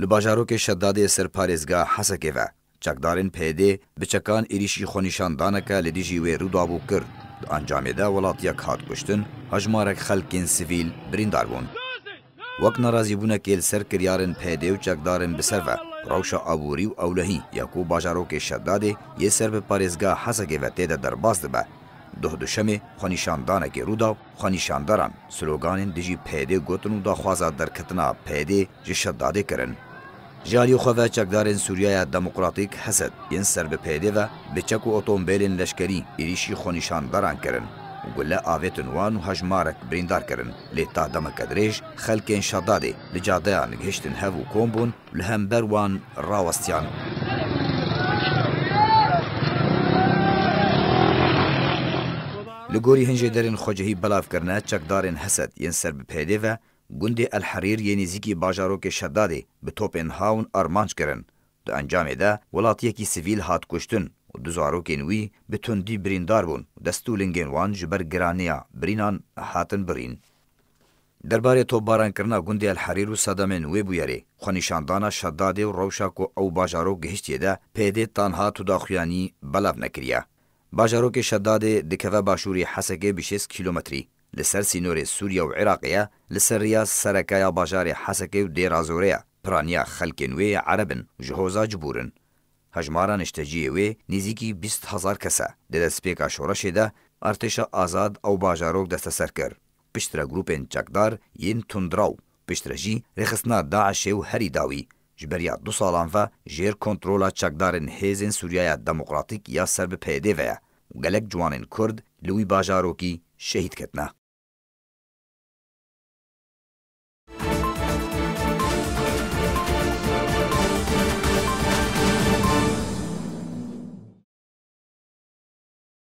Li bajarokê Şedadê li ser parêzgeha Hesekê ve çekdarên PYD bi çekan êrîşî xwenîşandaneke li dijî wê Rûdawû kir, di encamê de welatiyek hat kuştin, hejmarek xelkên sivîl birîndar bûn. Wek nerazîbûnekê li ser kiryarên PYD û çekdarên bi ser ve rewşa aborî û ewlehî ya ku bajarokê Şedadê yê ser bi parêzgeha Hesekê ve tê de derbas dibe, duh duşemê xwenîşandanekî Rûdaw, Xwenîşandaran sloganên dijî PYD gotin û daxwaza derketina PYD ji Şedadê kirin. Ji aliyê xwe ve çekdarên Sûriyeya Demokratîk, HESED, yên ser bi PYD ve bi çek û otombêlên leşkerî êrîşî xwenîşandaran kirin û gule avêtin wan û hejmarek birîndar kirin. Lê ta demeke dirêj xelkên Şedadê di cadeyan gihiştin hev û kom bûn, Li hember wan rawestiyan. Li gorî hin jê derên xwecihî belav kirine çekdarên Hesed yên ser bi PYD'ê ve gundê El Herîr yê nêzîkî bajarokê Şedadê bi topên hawn armanc kirin. Di encamê de welatiyekî sivîl hat kuştin û du zarokên wî bi tundî birîndar bûn û dest û lingên wan ji ber giraniya birînan hatin birîn. Derbarê topbarankirina gundê El Herîr û sedemên wê bûyerê, xwenîşandana Şedadê û rewşa ku ew bajarok gihiştiye de PYD tanha tu daxuyanî belav nekiriye. Bajarokê Şedadê dikeve başûrê Hesekê bi şêst kîlometrî, li ser sînorê Sûriye û Iraqê ye, li ser riya sereke ya bajarê Hesekê û Dêrazorê ye, piraniya xelkên wê yê ereb in ji hoza cibûr in. Hejmara nişteciyê wê nêzîkî bîst hezar kes e. Di destpêka şoreşê de Artêşa Azad ew bajarok desteser kir. Piştre grûpên çekdar yên tundra û piştre jî rêxistina DAIŞ'ê û herî dawî ji beriya du salan ve jêr kontrola çekdarên Hêzên Sûriyaya Demokratîk ya ser bi PYD'ê ve ye û gelek ciwanên Kurd li wî bajarokî şehîd ketine.